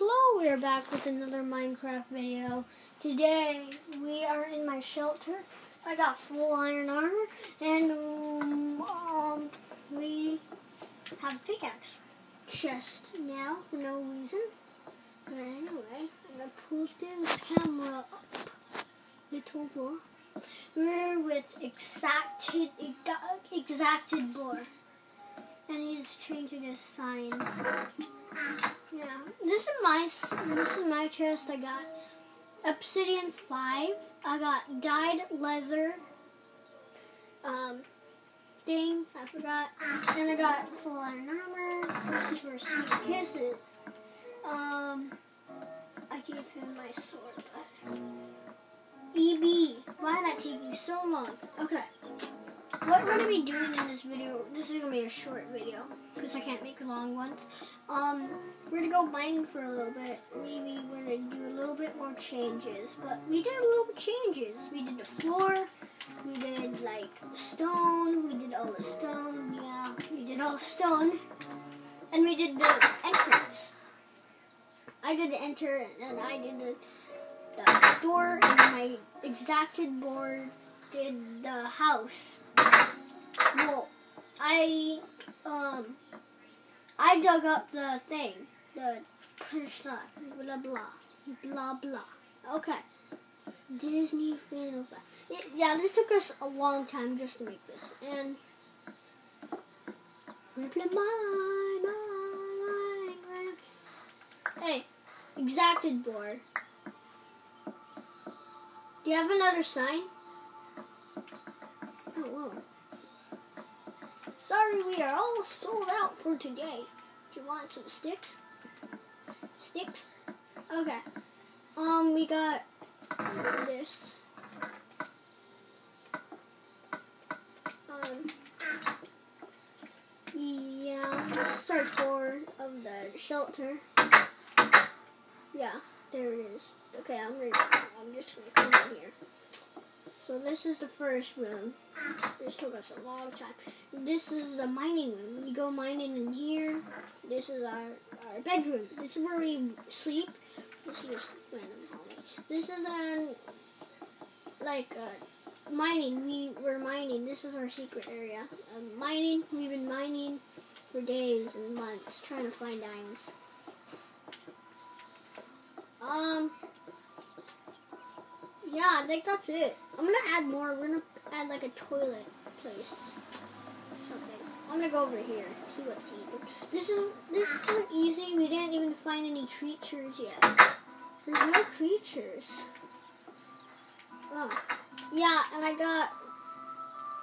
Hello, we are back with another Minecraft video. Today, we are in my shelter. I got full iron armor, and um, um, we have a pickaxe chest now for no reason. But anyway, I'm going to pull this camera up a little more. We're with exacted, exacted boar. And he's changing his sign. Yeah, this is my this is my chest. I got obsidian five. I got dyed leather. Um, thing I forgot, and I got full iron armor. This is for sweet kisses. Um, I gave him my sword, but EB, why did that take you so long? Okay. What we're to be doing in this video, this is to be a short video, because I can't make long ones. Um, we're to go mining for a little bit. Maybe we're to do a little bit more changes. But we did a little bit changes. We did the floor, we did, like, stone, we did all the stone, yeah, we did all the stone. And we did the entrance. I did the enter, and I did the, the door, and my exacted boar did the house. Well, I um I dug up the thing, the blah blah blah blah. Okay, Disney fan of it, yeah, this took us a long time just to make this, and hey, exacted boar. Do you have another sign? Sorry, we are all sold out for today. Do you want some sticks? Sticks? Okay. Um, we got this. Um, yeah, is our tour of the shelter. Yeah, there it is. Okay, I'm gonna, I'm just gonna come in here. So this is the first room. This took us a long time. This is the mining room. We go mining in here. This is our, our bedroom. This is where we sleep. This is just random hallway. This is um like uh, mining. We were mining. This is our secret area. Um, mining. We've been mining for days and months trying to find diamonds. Um. Yeah, I think that's it. I'm gonna add more. We're gonna add like a toilet place. Something. I'm gonna go over here, see what's eating. This is this is easy. We didn't even find any creatures yet. There's no creatures. Oh. Yeah, and I got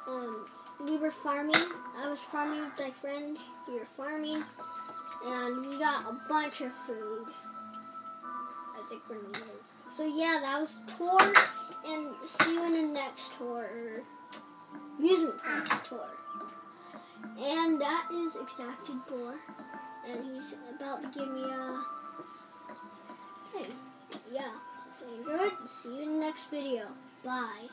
um we were farming. I was farming with my friend. We were farming and we got a bunch of food. Think So yeah, that was tour and see you in the next tour amusement park tour. And that is Exacted Boar. And he's about to give me a thing. Yeah. Enjoy. See you in the next video. Bye.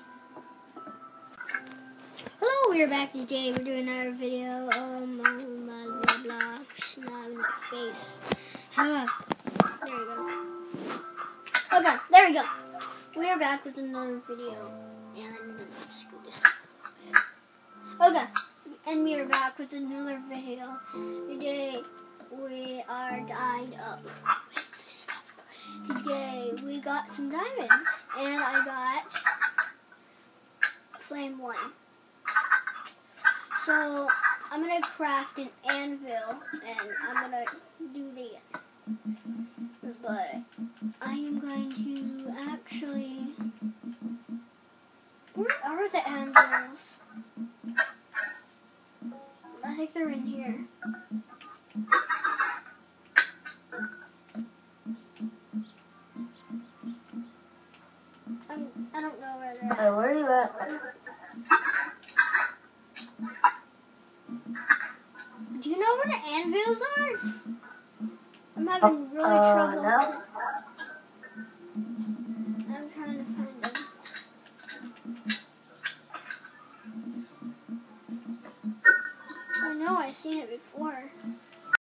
Hello, we're back today. We're doing another video. Um, blah, blah, blah. Snot in my face. there we go. Okay, there we go. We are back with another video. And I'm scoot this Okay, and we are back with another video. Today we are dyed up with this stuff. Today we got some diamonds, and I got flame one. So I'm gonna craft an anvil, and I'm gonna do the. But Where are the anvils? I think they're in here. I'm, I don't know where they're at. where are you at? Do you know where the anvils are? I'm having really uh, trouble. No.